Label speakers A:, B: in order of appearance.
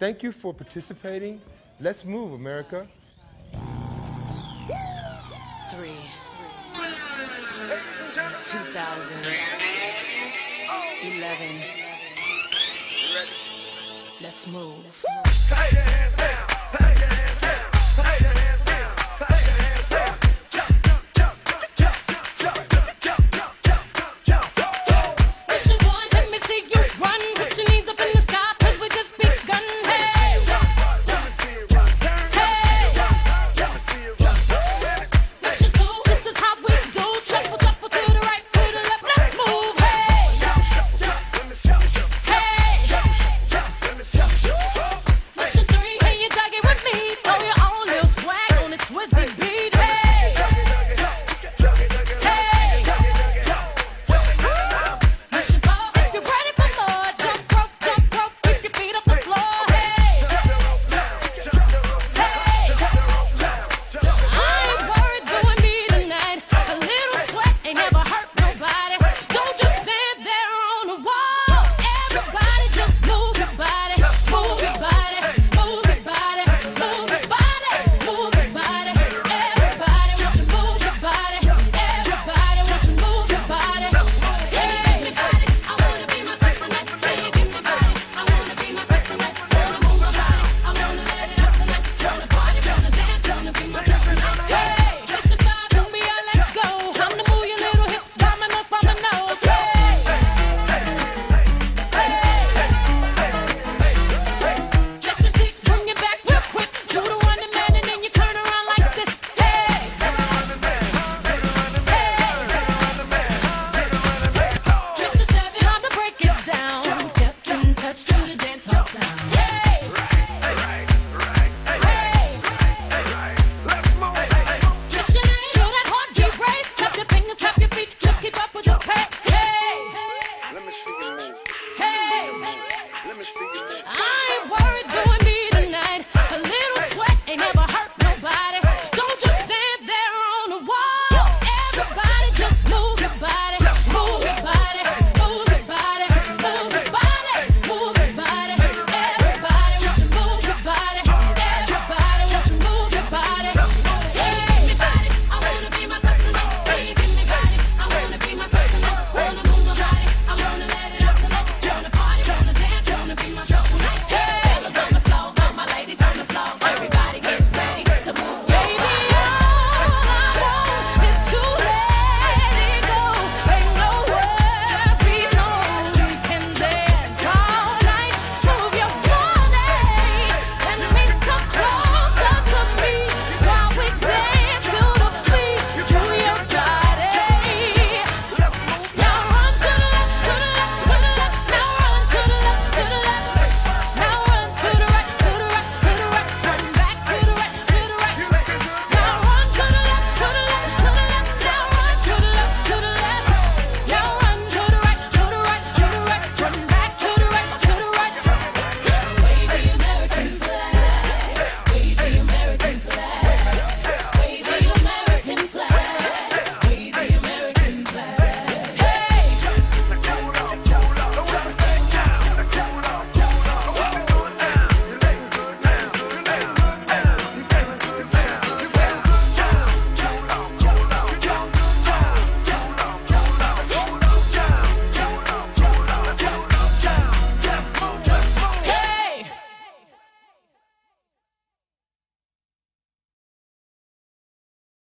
A: Thank you for participating. Let's move, America.
B: Three. 2011. Let's move.